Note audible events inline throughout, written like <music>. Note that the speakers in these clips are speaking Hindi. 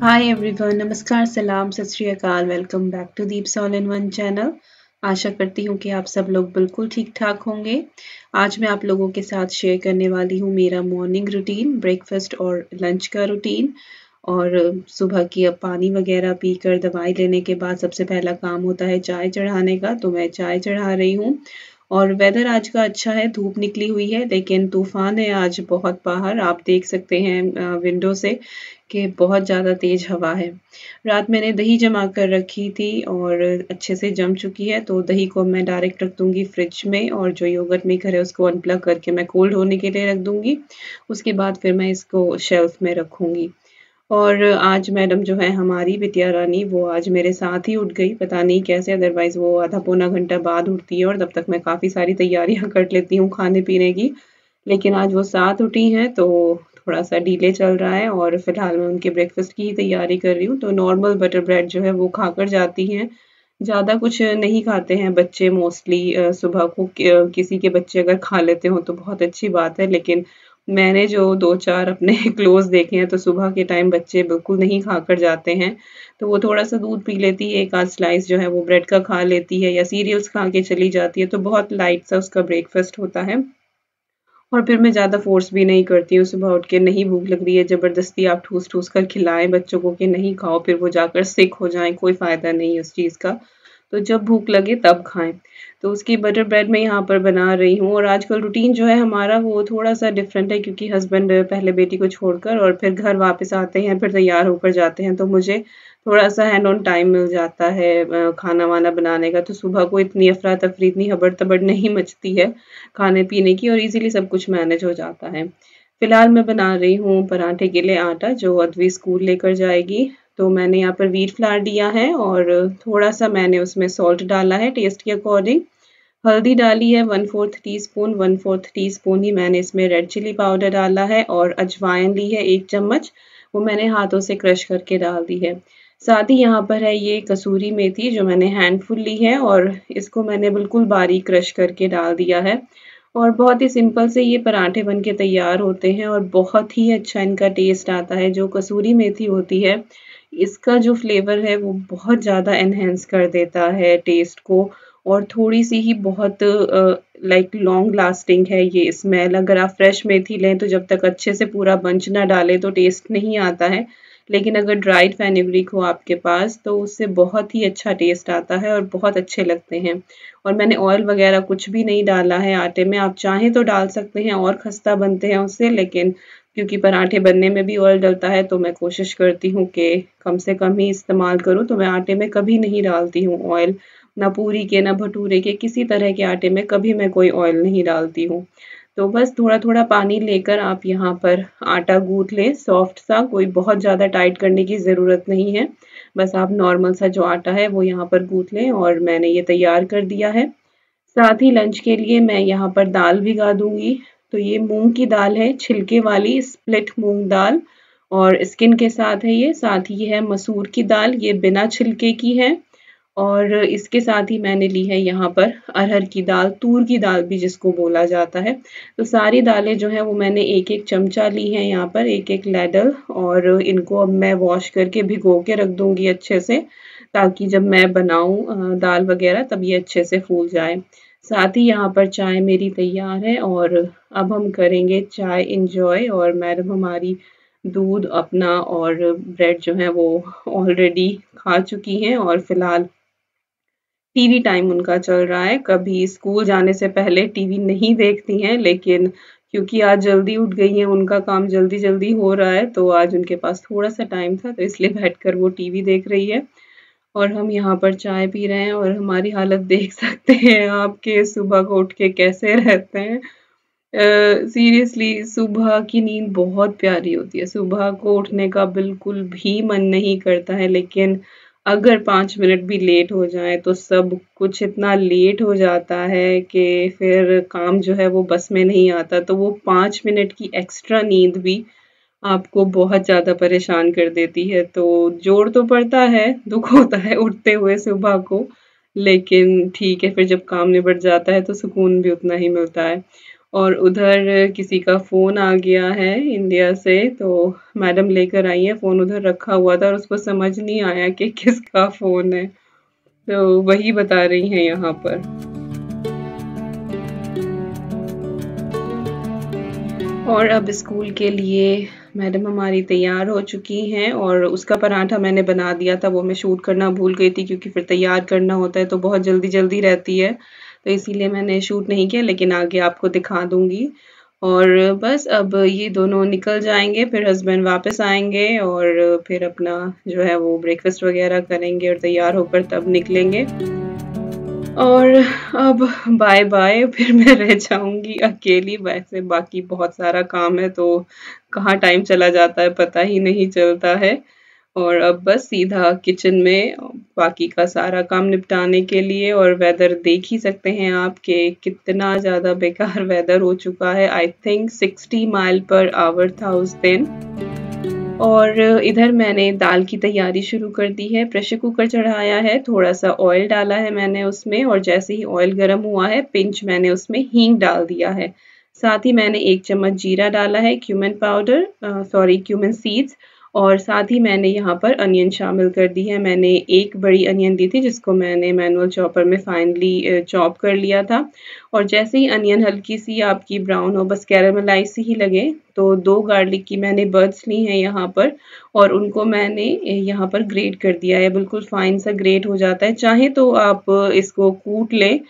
हाय एवरीवन नमस्कार सलाम सत श्री अकाल welcome back to deep soul in one channel आशा करती हूँ कि आप सब लोग बिल्कुल ठीक ठाक होंगे। आज मैं आप लोगों के साथ शेयर करने वाली हूँ मेरा मॉर्निंग रूटीन ब्रेकफास्ट और लंच का रूटीन और सुबह की अब पानी वगैरह पीकर दवाई लेने के बाद सबसे पहला काम होता है चाय चढ़ाने का तो मैं चाय चढ़ा रही हूँ। और वेदर आज का अच्छा है, धूप निकली हुई है, लेकिन तूफ़ान है आज बहुत बाहर। आप देख सकते हैं विंडो से। कि बहुत ज़्यादा तेज़ हवा है। रात मैंने दही जमा कर रखी थी और अच्छे से जम चुकी है तो दही को मैं डायरेक्ट रख दूँगी फ्रिज में और जो योगर्ट मेकर है उसको अनप्लग करके मैं कोल्ड होने के लिए रख दूँगी। उसके बाद फिर मैं इसको शेल्फ में रखूँगी। और आज मैडम जो है हमारी, बिटिया रानी, वो आज मेरे साथ ही उठ गई। पता नहीं कैसे अदरवाइज़ वो आधा पौना घंटा बाद उठती है और तब तक मैं काफ़ी सारी तैयारियाँ <laughs> कर लेती हूँ खाने पीने की। लेकिन आज वो साथ उठी हैं तो थोड़ा सा डीले चल रहा है और फ़िलहाल मैं उनके ब्रेकफास्ट की ही तैयारी कर रही हूँ। तो नॉर्मल बटर ब्रेड जो है वो खा कर जाती हैं। ज़्यादा कुछ नहीं खाते हैं बच्चे मोस्टली सुबह को किसी के बच्चे अगर खा लेते हो तो बहुत अच्छी बात है, लेकिन मैंने जो दो चार अपने <laughs> क्लोज देखे हैं तो सुबह के टाइम बच्चे बिल्कुल नहीं खा कर जाते हैं। तो वो थोड़ा सा दूध पी लेती है, एक आध स्लाइस जो है वो ब्रेड का खा लेती है या सीरियल्स खा के चली जाती है तो बहुत लाइट सा उसका ब्रेकफास्ट होता है। और फिर मैं ज़्यादा फोर्स भी नहीं करती हूँ, सुबह उठ के नहीं भूख लग रही है, ज़बरदस्ती आप ठूस ठूस कर खिलाएँ बच्चों को कि नहीं खाओ, फिर वो जाकर सिक हो जाएँ, कोई फ़ायदा नहीं उस चीज़ का। तो जब भूख लगे तब खाएँ। तो उसकी बटर ब्रेड मैं यहाँ पर बना रही हूँ और आजकल रूटीन जो है हमारा वो थोड़ा सा डिफरेंट है क्योंकि हस्बैंड पहले बेटी को छोड़कर और फिर घर वापस आते हैं, फिर तैयार होकर जाते हैं तो मुझे थोड़ा सा हैंड ऑन टाइम मिल जाता है खाना वाना बनाने का तो सुबह को इतनी अफरा तफरी इतनी हबड़ तबड़ नहीं मचती है खाने पीने की और इजीली सब कुछ मैनेज हो जाता है। फ़िलहाल मैं बना रही हूँ पराठे के लिए आटा, जो अदवी स्कूल लेकर जाएगी। तो मैंने यहाँ पर वीट फ्लार दिया है और थोड़ा सा मैंने उसमें सॉल्ट डाला है टेस्ट के अकॉर्डिंग हल्दी डाली है one fourth teaspoon one fourth teaspoon ही मैंने इसमें रेड चिली पाउडर डाला है और अजवाइन ली है एक चम्मच, वो मैंने हाथों से क्रश करके डाल दी है। साथ ही यहाँ पर है ये कसूरी मेथी जो मैंने हैंडफुल ली है और इसको मैंने बिल्कुल बारीक क्रश करके डाल दिया है। और बहुत ही सिंपल से ये पराठे बन के तैयार होते हैं और बहुत ही अच्छा इनका टेस्ट आता है। जो कसूरी मेथी होती है, इसका जो फ्लेवर है वो बहुत ज़्यादा एनहेंस कर देता है टेस्ट को और थोड़ी सी ही बहुत लाइक लॉन्ग लास्टिंग है ये स्मेल अगर आप फ्रेश मेथी लें तो जब तक अच्छे से पूरा बंच ना डालें तो टेस्ट नहीं आता है। लेकिन अगर ड्राइड फेनिग्रिक हो आपके पास तो उससे बहुत ही अच्छा टेस्ट आता है और बहुत अच्छे लगते हैं। और मैंने ऑयल वगैरह कुछ भी नहीं डाला है आटे में। आप चाहें तो डाल सकते हैं, और खस्ता बनते हैं उससे, लेकिन क्योंकि पराठे बनने में भी ऑयल डलता है तो मैं कोशिश करती हूँ कि कम से कम ही इस्तेमाल करूँ। तो मैं आटे में कभी नहीं डालती हूँ ऑयल ना पूरी के, ना भटूरे के, किसी तरह के आटे में कभी मैं कोई ऑयल नहीं डालती हूँ। तो बस थोड़ा थोड़ा पानी लेकर आप यहाँ पर आटा गूँथ लें। सॉफ्ट सा, कोई बहुत ज़्यादा टाइट करने की ज़रूरत नहीं है। बस आप नॉर्मल सा जो आटा है, वो यहाँ पर गूँथ लें और मैंने ये तैयार कर दिया है। साथ ही लंच के लिए मैं यहाँ पर दाल भिगा दूँगी। तो ये मूंग की दाल है, छिलके वाली स्प्लिट मूंग दाल और स्किन के साथ है ये। साथ ही है मसूर की दाल, ये बिना छिलके की है। और इसके साथ ही मैंने ली है यहाँ पर अरहर की दाल, तूर की दाल भी जिसको बोला जाता है। तो सारी दालें जो हैं वो मैंने एक एक चमचा ली है यहाँ पर एक एक लैडल और इनको अब मैं वॉश करके भिगो के रख दूँगी अच्छे से, ताकि जब मैं बनाऊँ दाल वगैरह तब ये अच्छे से फूल जाए। साथ ही यहाँ पर चाय मेरी तैयार है और अब हम करेंगे चाय इंजॉय और मैडम हमारी दूध अपना और ब्रेड जो है वो ऑलरेडी खा चुकी हैं और फ़िलहाल टीवी टाइम उनका चल रहा है। कभी स्कूल जाने से पहले टीवी नहीं देखती हैं लेकिन क्योंकि आज जल्दी उठ गई हैं उनका काम जल्दी जल्दी हो रहा है तो आज उनके पास थोड़ा सा टाइम था तो इसलिए बैठकर वो टीवी देख रही है। और हम यहाँ पर चाय पी रहे हैं और हमारी हालत देख सकते हैं आपके सुबह को उठ के कैसे रहते हैं। सीरियसली uh, सुबह की नींद बहुत प्यारी होती है। सुबह को उठने का बिल्कुल भी मन नहीं करता है लेकिन अगर पाँच मिनट भी लेट हो जाए तो सब कुछ इतना लेट हो जाता है कि फिर काम जो है वो बस में नहीं आता। तो वो पाँच मिनट की एक्स्ट्रा नींद भी आपको बहुत ज़्यादा परेशान कर देती है। तो ज़ोर तो पड़ता है, दुख होता है उठते हुए सुबह को, लेकिन ठीक है, फिर जब काम निबट जाता है तो सुकून भी उतना ही मिलता है। और उधर किसी का फ़ोन आ गया है इंडिया से तो मैडम लेकर आई है, फ़ोन उधर रखा हुआ था और उसको समझ नहीं आया कि <laughs> किसका फ़ोन है। तो वही बता रही हैं यहाँ पर। और अब स्कूल के लिए मैडम हमारी तैयार हो चुकी हैं और उसका पराठा मैंने बना दिया था, वो मैं शूट करना भूल गई थी क्योंकि फिर तैयार करना होता है तो बहुत जल्दी जल्दी रहती है। तो इसीलिए मैंने शूट नहीं किया, लेकिन आगे आपको दिखा दूँगी। और बस अब ये दोनों निकल जाएँगे, फिर हस्बैंड वापस आएँगे और फिर अपना जो है वो ब्रेकफास्ट वगैरह करेंगे और तैयार होकर तब निकलेंगे। और अब बाय बाय फिर मैं रह जाऊँगी अकेली। वैसे बाकी बहुत सारा काम है तो कहाँ टाइम चला जाता है पता ही नहीं चलता है। और अब बस सीधा किचन में, बाकी का सारा काम निपटाने के लिए और वेदर देख ही सकते हैं आप कि कितना ज़्यादा बेकार वेदर हो चुका है। I think 60 mile per hour था उस दिन। और इधर मैंने दाल की तैयारी शुरू कर दी है। प्रेशर कुकर चढ़ाया है। थोड़ा सा ऑयल डाला है मैंने उसमें और जैसे ही ऑयल गर्म हुआ है पिंच मैंने उसमें हींग डाल दिया है। साथ ही मैंने एक चम्मच जीरा डाला है cumin powder sorry cumin seeds और साथ ही मैंने यहाँ पर अनियन शामिल कर दी है। मैंने एक बड़ी अनियन दी थी, जिसको मैंने मैनुअल चॉपर में फाइनली चॉप कर लिया था। और जैसे ही अनियन हल्की सी आपकी ब्राउन हो बस कैरामलाइज सी ही लगे तो दो गार्लिक की मैंने बर्ड्स ली हैं यहाँ पर और उनको मैंने यहाँ पर ग्रेट कर दिया है। बिल्कुल फाइन सा ग्रेट हो जाता है। चाहे तो आप इसको कूट लें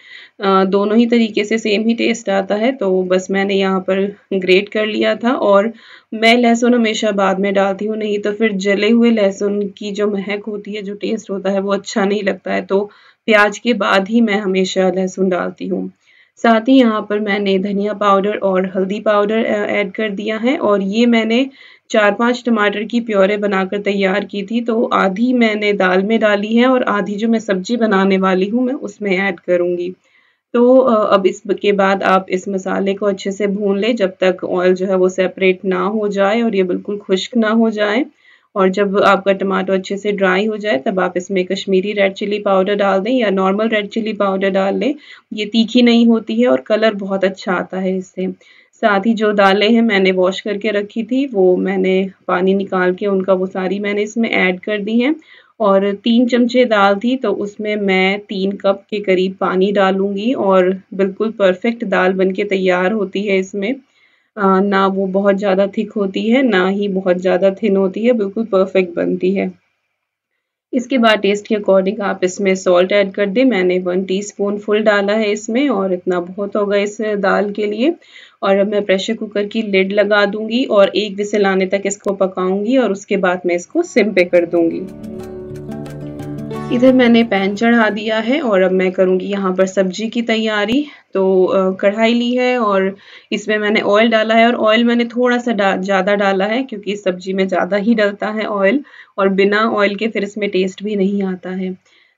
दोनों ही तरीके से सेम ही टेस्ट आता है तो बस मैंने यहाँ पर ग्रेट कर लिया था और मैं लहसुन हमेशा बाद में डालती हूँ, नहीं तो फिर जले हुए लहसुन की जो महक होती है, जो टेस्ट होता है, वो अच्छा नहीं लगता है। तो प्याज के बाद ही मैं हमेशा लहसुन डालती हूँ। साथ ही यहाँ पर मैंने धनिया पाउडर और हल्दी पाउडर ऐड कर दिया है और ये मैंने चार पाँच टमाटर की प्योरे बनाकर तैयार की थी तो आधी मैंने दाल में डाली है और आधी जो मैं सब्ज़ी बनाने वाली हूँ मैं उसमें ऐड करूँगी। तो अब इसके बाद आप इस मसाले को अच्छे से भून लें जब तक ऑयल जो है वो सेपरेट ना हो जाए और ये बिल्कुल खुश्क ना हो जाए। और जब आपका टमाटो अच्छे से ड्राई हो जाए, तब आप इसमें कश्मीरी रेड चिली पाउडर डाल दें या नॉर्मल रेड चिली पाउडर डाल लें। ये तीखी नहीं होती है और कलर बहुत अच्छा आता है इससे। साथ ही जो दालें हैं मैंने वॉश करके रखी थी, वो मैंने पानी निकाल के उनका वो सारी मैंने इसमें ऐड कर दी हैं। और तीन चमचे दाल थी तो उसमें मैं तीन कप के करीब पानी डालूँगी और बिल्कुल परफेक्ट दाल बनके तैयार होती है इसमें। ना वो बहुत ज़्यादा थिक होती है, ना ही बहुत ज़्यादा थिन होती है, बिल्कुल परफेक्ट बनती है। इसके बाद टेस्ट के अकॉर्डिंग आप इसमें सॉल्ट ऐड कर दें। मैंने वन टीस्पून फुल डाला है इसमें और इतना बहुत होगा इस दाल के लिए। और अब मैं प्रेशर कुकर की लिड लगा दूँगी और एक विसल आने तक इसको पकाऊँगी और उसके बाद मैं इसको सिम पे कर दूँगी। इधर मैंने पैन चढ़ा दिया है और अब मैं करूँगी यहाँ पर सब्ज़ी की तैयारी। तो कढ़ाई ली है और इसमें मैंने ऑयल डाला है और ऑयल मैंने थोड़ा सा डा, ज़्यादा डाला है क्योंकि इस सब्ज़ी में ज़्यादा ही डलता है ऑयल और बिना ऑयल के फिर इसमें टेस्ट भी नहीं आता है।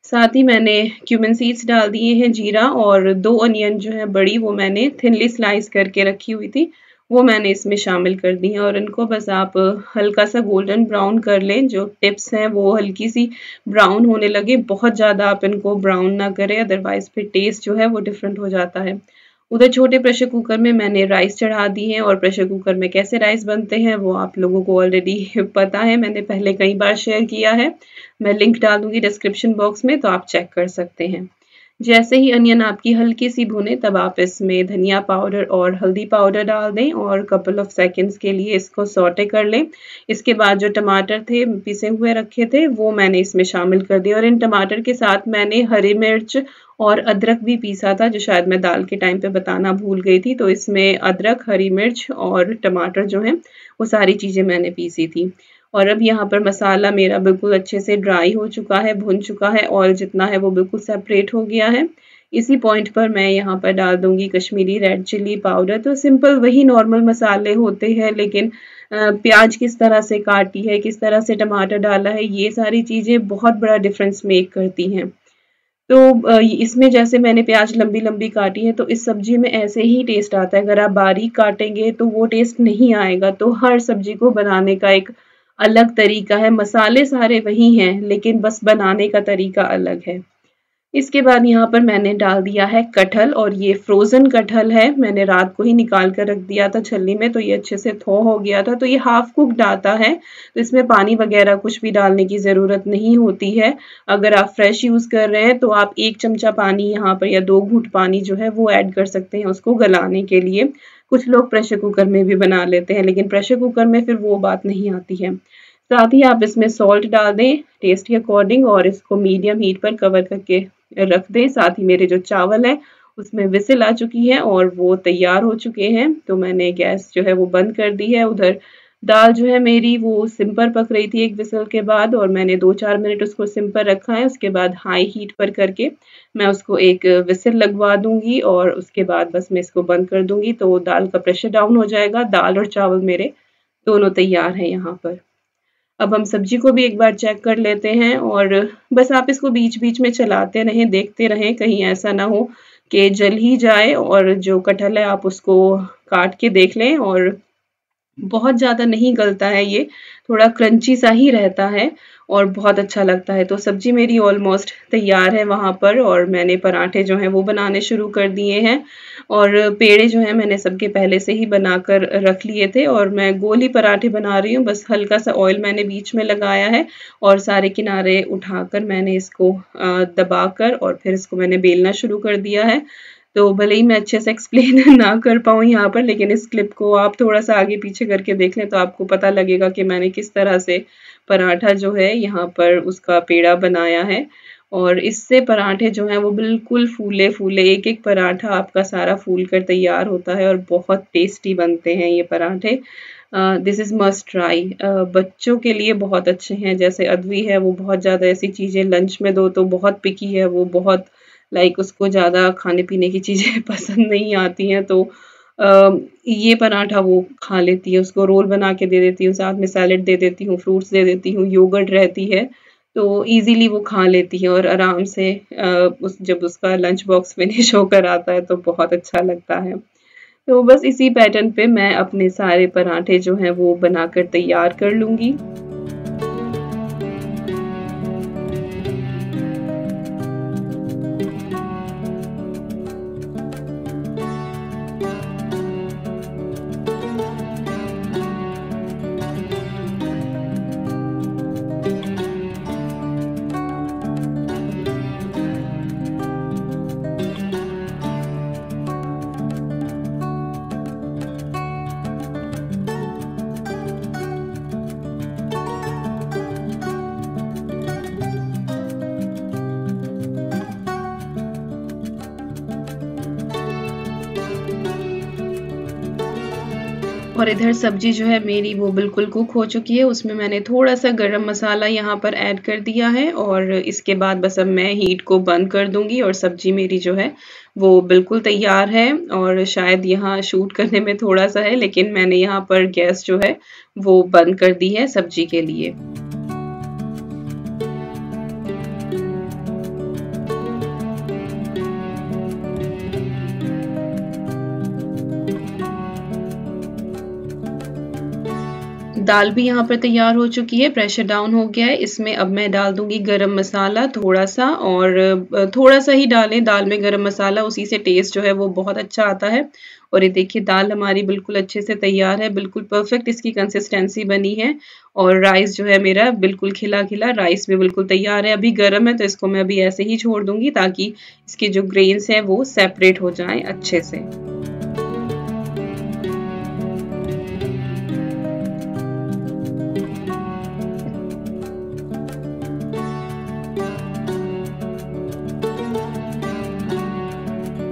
साथ ही मैंने क्यूमन सीड्स डाल दिए हैं जीरा और दो अनियन जो है बड़ी वो मैंने थिनली स्लाइस करके रखी हुई थी। वो मैंने इसमें शामिल कर दी है और इनको बस आप हल्का सा गोल्डन ब्राउन कर लें। जो टिप्स हैं वो हल्की सी ब्राउन होने लगे। बहुत ज़्यादा आप इनको ब्राउन ना करें अदरवाइज़ फिर टेस्ट जो है वो डिफरेंट हो जाता है। उधर छोटे प्रेशर कुकर में मैंने राइस चढ़ा दी है और प्रेशर कुकर में कैसे राइस बनते हैं वो आप लोगों को ऑलरेडी <laughs> पता है। मैंने पहले कई बार शेयर किया है। मैं लिंक डाल दूँगी डिस्क्रिप्शन बॉक्स में तो आप चेक कर सकते हैं। जैसे ही अनियन आपकी हल्की सी भुने, तब आप इसमें धनिया पाउडर और हल्दी पाउडर डाल दें और कपल ऑफ़ सेकंड्स के लिए इसको सॉटे कर लें। इसके बाद जो टमाटर थे, पिसे हुए रखे थे, वो मैंने इसमें शामिल कर दिया और इन टमाटर के साथ मैंने हरी मिर्च और अदरक भी पीसा था, जो शायद मैं दाल के टाइम पे बताना भूल गई थी। तो इसमें अदरक, हरी मिर्च और टमाटर जो हैं, वो सारी चीज़ें मैंने पीसी थी। और अब यहाँ पर मसाला मेरा बिल्कुल अच्छे से ड्राई हो चुका है, भुन चुका है ऑयल जितना है वो बिल्कुल सेपरेट हो गया है। इसी पॉइंट पर मैं यहाँ पर डाल दूँगी कश्मीरी रेड चिल्ली पाउडर तो सिंपल वही नॉर्मल मसाले होते हैं, लेकिन प्याज किस तरह से काटी है, किस तरह से टमाटर डाला है, ये सारी चीज़ें बहुत बड़ा डिफरेंस मेक करती हैं। तो इसमें जैसे मैंने प्याज लंबी लंबी काटी है तो इस सब्ज़ी में ऐसे ही टेस्ट आता है। अगर आप बारीक काटेंगे तो वो टेस्ट नहीं आएगा। तो हर सब्ज़ी को बनाने का एक अलग तरीका है। मसाले सारे वही हैं, लेकिन बस बनाने का तरीका अलग है। इसके बाद यहाँ पर मैंने डाल दिया है कटहल और ये फ्रोज़न कटहल है। मैंने रात को ही निकाल कर रख दिया था छलनी में तो ये अच्छे से थो हो गया था। तो ये हाफ़ कुकड आता है तो इसमें पानी वगैरह कुछ भी डालने की ज़रूरत नहीं होती है। अगर आप फ्रेश यूज़ कर रहे हैं तो आप एक चमचा पानी यहाँ पर या दो घूट पानी जो है, वो ऐड कर सकते हैं उसको गलाने के लिए। कुछ लोग प्रेशर कुकर में भी बना लेते हैं, लेकिन प्रेशर कुकर में फिर वो बात नहीं आती है। साथ ही आप इसमें सॉल्ट डाल दें टेस्ट के अकॉर्डिंग और इसको मीडियम हीट पर कवर करके रख दें। साथ ही मेरे जो चावल है, उसमें विसिल आ चुकी है और वो तैयार हो चुके हैं। तो मैंने गैस जो है वो बंद कर दी है उधर। दाल जो है मेरी वो सिंपल पक रही थी एक विसल के बाद और मैंने दो चार मिनट उसको सिंपल रखा है। उसके बाद हाई हीट पर करके मैं उसको एक विसल लगवा दूँगी और उसके बाद बस मैं इसको बंद कर दूँगी तो दाल का प्रेशर डाउन हो जाएगा। दाल और चावल मेरे दोनों तैयार हैं यहाँ पर। अब हम सब्ज़ी को भी एक बार चेक कर लेते हैं और बस आप इसको बीच बीच में चलाते रहें, देखते रहें, कहीं ऐसा ना हो कि जल ही जाए और जो कटहल है आप उसको काट के देख लें और बहुत ज़्यादा नहीं गलता है ये, थोड़ा क्रंची सा ही रहता है और बहुत अच्छा लगता है। तो सब्ज़ी मेरी ऑलमोस्ट तैयार है वहाँ पर और मैंने पराठे जो हैं वो बनाने शुरू कर दिए हैं और पेड़े जो हैं मैंने सबके पहले से ही बनाकर रख लिए थे और मैं गोली पराठे बना रही हूँ। बस हल्का सा ऑयल मैंने बीच में लगाया है और सारे किनारे उठाकर मैंने इसको दबाकर और फिर इसको मैंने बेलना शुरू कर दिया है। तो भले ही मैं अच्छे से एक्सप्लेन <laughs> ना कर पाऊँ यहाँ पर, लेकिन इस क्लिप को आप थोड़ा सा आगे पीछे करके देख लें तो आपको पता लगेगा कि मैंने किस तरह से पराठा जो है यहाँ पर उसका पेड़ा बनाया है। और इससे पराठे जो हैं वो बिल्कुल फूले फूले एक एक पराठा आपका सारा फूल कर तैयार होता है और बहुत टेस्टी बनते हैं ये पराठे। दिस इज़ मस्ट ट्राई बच्चों के लिए बहुत अच्छे हैं, जैसे अदवी है, वो बहुत ज़्यादा ऐसी चीज़ें लंच में दो तो बहुत पिकी है, वो बहुत लाइक उसको ज़्यादा खाने पीने की चीज़ें <laughs> पसंद नहीं आती हैं तो ये पराठा वो खा लेती है, उसको रोल बना के दे देती हूँ, साथ में सैलड दे देती हूँ, फ्रूट्स दे देती हूँ, योगर्ट रहती है तो इजीली वो खा लेती है और आराम से उस, जब उसका लंच बॉक्स फिनिश <laughs> होकर आता है तो बहुत अच्छा लगता है। तो बस इसी पैटर्न पे मैं अपने सारे पराठे जो हैं वो बनाकर तैयार कर लूँगी। और इधर सब्ज़ी जो है मेरी वो बिल्कुल कुक हो चुकी है। उसमें मैंने थोड़ा सा गरम मसाला यहाँ पर ऐड कर दिया है और इसके बाद बस अब मैं हीट को बंद कर दूँगी और सब्ज़ी मेरी जो है वो बिल्कुल तैयार है और शायद यहाँ शूट करने में थोड़ा सा है, लेकिन मैंने यहाँ पर गैस जो है वो बंद कर दी है सब्ज़ी के लिए। दाल भी यहाँ पर तैयार हो चुकी है प्रेशर डाउन हो गया है। इसमें अब मैं डाल दूँगी गरम मसाला थोड़ा सा और थोड़ा सा ही डालें। दाल में गरम मसाला उसी से टेस्ट जो है वो बहुत अच्छा आता है। और ये देखिए, दाल हमारी बिल्कुल अच्छे से तैयार है, बिल्कुल परफेक्ट इसकी कंसिस्टेंसी बनी है। और राइस जो है मेरा बिल्कुल खिला खिला राइस भी बिल्कुल तैयार है। अभी गर्म है तो इसको मैं अभी ऐसे ही छोड़ दूँगी ताकि इसके जो ग्रेन्स हैं वो सेपरेट हो जाएँ अच्छे से।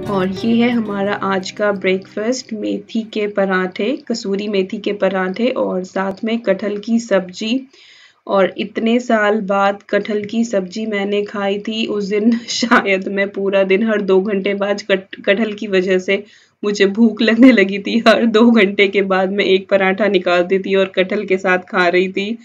और ये है हमारा आज का ब्रेकफास्ट मेथी के पराठे, कसूरी मेथी के पराठे और साथ में कटहल की सब्ज़ी। और इतने साल बाद कटहल की सब्ज़ी मैंने खाई थी, उस दिन <laughs> शायद मैं पूरा दिन, हर दो घंटे बाद कट, कटहल की वजह से मुझे भूख लगने लगी थी। हर दो घंटे के बाद मैं एक पराठा निकालती थी और कटहल के साथ खा रही थी।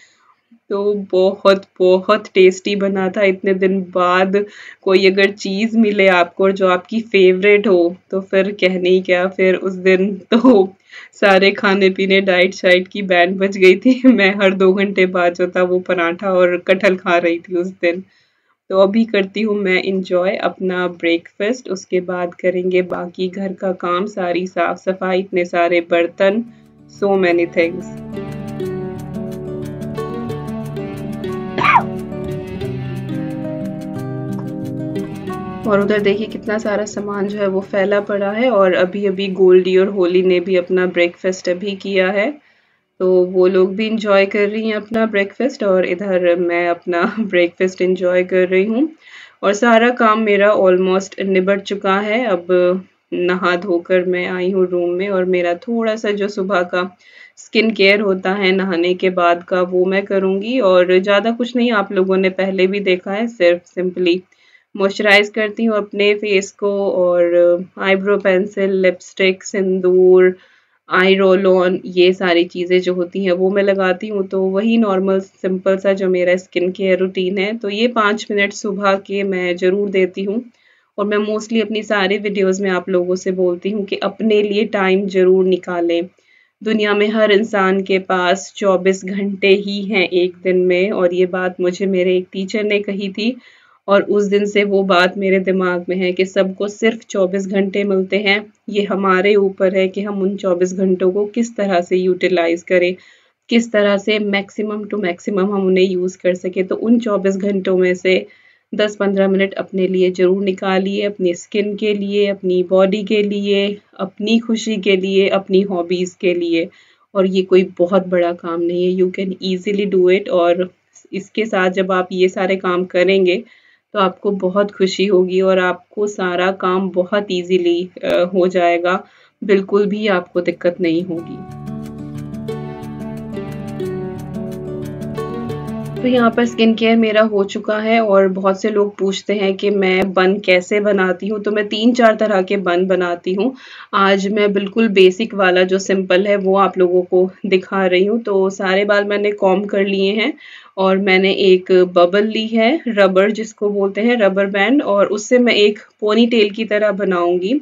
तो बहुत बहुत टेस्टी बना था। इतने दिन बाद कोई अगर चीज़ मिले आपको और जो आपकी फेवरेट हो तो फिर कहने ही क्या, फिर उस दिन तो सारे खाने पीने डाइट शाइट की बैंड बज गई थी। <laughs> मैं हर दो घंटे बाद जो था वो पराठा और कटहल खा रही थी उस दिन। तो अभी करती हूँ मैं इंजॉय अपना ब्रेकफास्ट उसके बाद करेंगे बाकी घर का काम। सारी साफ़ सफ़ाई इतने सारे बर्तन। सो मैनी थिंग्स और उधर देखिए कितना सारा सामान जो है वो फैला पड़ा है और अभी अभी गोल्डी और होली ने भी अपना ब्रेकफास्ट अभी किया है। तो वो लोग भी इंजॉय कर रही हैं अपना ब्रेकफास्ट और इधर मैं अपना <laughs> ब्रेकफास्ट इंजॉय कर रही हूँ। और सारा काम मेरा ऑलमोस्ट निबट चुका है। अब नहा धोकर मैं आई हूँ रूम में और मेरा थोड़ा सा जो सुबह का स्किन केयर होता है नहाने के बाद का वो मैं करूँगी। और ज़्यादा कुछ नहीं, आप लोगों ने पहले भी देखा है, सिर्फ़ सिंपली मॉइस्चराइज करती हूँ अपने फेस को और eyebrow pencil lipstick sindoor eye roll on ये सारी चीज़ें जो होती हैं वो मैं लगाती हूँ। तो वही नॉर्मल सिंपल सा जो मेरा स्किन केयर रूटीन है। तो ये पाँच मिनट सुबह के मैं ज़रूर देती हूँ और मैं मोस्टली अपनी सारी वीडियोस में आप लोगों से बोलती हूँ कि अपने लिए टाइम ज़रूर निकालें। दुनिया में हर इंसान के पास 24 घंटे ही हैं एक दिन में और ये बात मुझे मेरे एक टीचर ने कही थी। और उस दिन से वो बात मेरे दिमाग में है कि सबको सिर्फ़ 24 घंटे मिलते हैं। ये हमारे ऊपर है कि हम उन 24 घंटों को किस तरह से यूटिलाइज करें, किस तरह से मैक्सिमम टू मैक्सिमम हम उन्हें यूज़ कर सके। तो उन 24 घंटों में से 10-15 मिनट अपने लिए ज़रूर निकालिए, अपनी स्किन के लिए, अपनी बॉडी के लिए, अपनी खुशी के लिए, अपनी हॉबीज़ के लिए। और ये कोई बहुत बड़ा काम नहीं है। You can easily do it और इसके साथ जब आप ये सारे काम करेंगे तो आपको बहुत खुशी होगी और आपको सारा काम बहुत इजीली हो जाएगा। बिल्कुल भी आपको दिक्कत नहीं होगी। तो यहाँ पर स्किन केयर मेरा हो चुका है और बहुत से लोग पूछते हैं कि मैं बन कैसे बनाती हूँ। तो मैं तीन चार तरह के बन बनाती हूँ। आज मैं बिल्कुल बेसिक वाला जो सिंपल है वो आप लोगों को दिखा रही हूँ। तो सारे बाल मैंने कॉम कर लिए हैं और मैंने एक बबल ली है रबर जिसको बोलते हैं रबर बैंड और उससे मैं एक पोनी टेल की तरह बनाऊँगी।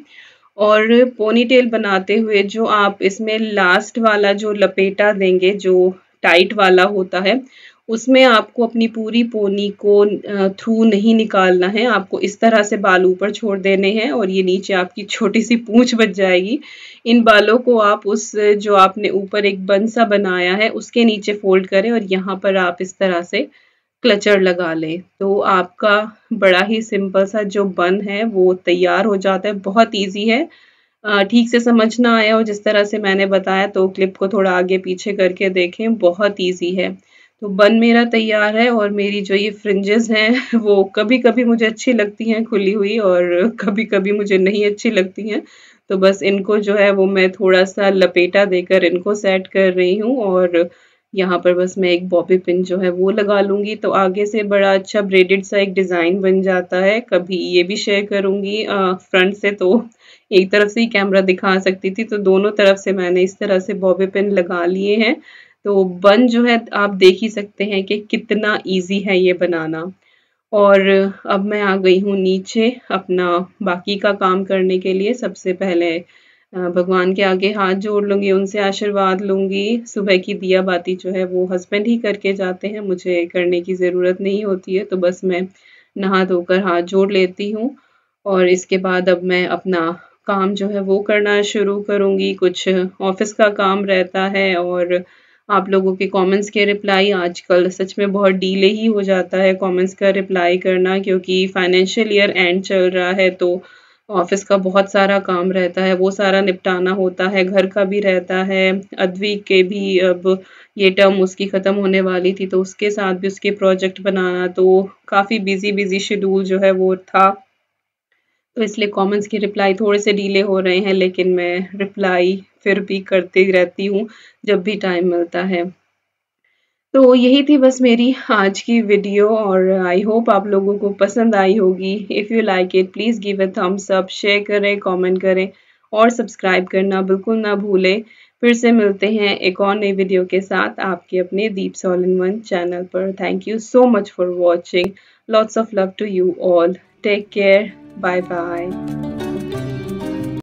और पोनी टेल बनाते हुए जो आप इसमें लास्ट वाला जो लपेटा देंगे, जो टाइट वाला होता है उसमें आपको अपनी पूरी पोनी को थ्रू नहीं निकालना है। आपको इस तरह से बाल ऊपर छोड़ देने हैं और ये नीचे आपकी छोटी सी पूंछ बच जाएगी। इन बालों को आप उस, जो आपने ऊपर एक बन सा बनाया है, उसके नीचे फोल्ड करें और यहाँ पर आप इस तरह से क्लचर लगा लें। तो आपका बड़ा ही सिंपल सा जो बन है, वो तैयार हो जाता है। बहुत ईजी है। ठीक से समझ ना आया हो, जिस तरह से मैंने बताया तो क्लिप को थोड़ा आगे पीछे करके देखें, बहुत ईजी है। तो बन मेरा तैयार है और मेरी जो ये फ्रिंजेस हैं, <laughs> वो कभी कभी मुझे अच्छी लगती हैं खुली हुई और कभी कभी मुझे नहीं अच्छी लगती हैं। तो बस इनको जो है, वो मैं थोड़ा सा लपेटा देकर इनको सेट कर रही हूँ और यहाँ पर बस मैं एक बॉबी पिन जो है, वो लगा लूँगी। तो आगे से बड़ा अच्छा ब्रेडेड सा एक डिज़ाइन बन जाता है। कभी ये भी शेयर करूँगी फ्रंट से तो एक तरफ़ से ही कैमरा दिखा सकती थी। तो दोनों तरफ़ से मैंने इस तरह से बॉबी पिन लगा लिए हैं। तो बन जो है, आप देख ही सकते हैं कि कितना इजी है ये बनाना। और अब मैं आ गई हूँ नीचे अपना बाकी का काम करने के लिए। सबसे पहले भगवान के आगे हाथ जोड़ लूँगी, उनसे आशीर्वाद लूँगी। सुबह की दिया बाती जो है, वो हस्बैंड ही करके जाते हैं। मुझे करने की ज़रूरत नहीं होती है तो बस मैं नहा धोकर हाथ जोड़ लेती हूँ। और इसके बाद अब मैं अपना काम जो है, वो करना शुरू करूँगी। कुछ ऑफ़िस का काम रहता है और आप लोगों के कमेंट्स के रिप्लाई आजकल सच में बहुत डीले ही हो जाता है कमेंट्स का रिप्लाई करना क्योंकि फाइनेंशियल ईयर एंड चल रहा है तो ऑफ़िस का बहुत सारा काम रहता है, वो सारा निपटाना होता है, घर का भी रहता है अद्वी के भी अब ये टर्म उसकी ख़त्म होने वाली थी तो उसके साथ भी उसके प्रोजेक्ट बनाना तो काफ़ी बिज़ी बिज़ी शेड्यूल जो है वो था। तो इसलिए कमेंट्स की रिप्लाई थोड़े से डीले हो रहे हैं, लेकिन मैं रिप्लाई फिर भी करती रहती हूँ, जब भी टाइम मिलता है। तो यही थी बस मेरी आज की वीडियो और आई होप आप लोगों को पसंद आई होगी। If you like it please give a thumbs up share करें कमेंट करें और सब्सक्राइब करना बिल्कुल ना भूलें। फिर से मिलते हैं एक और नई वीडियो के साथ आपके अपने deep soul in one channel पर। Thank you so much for watching lots of love to you all take care bye bye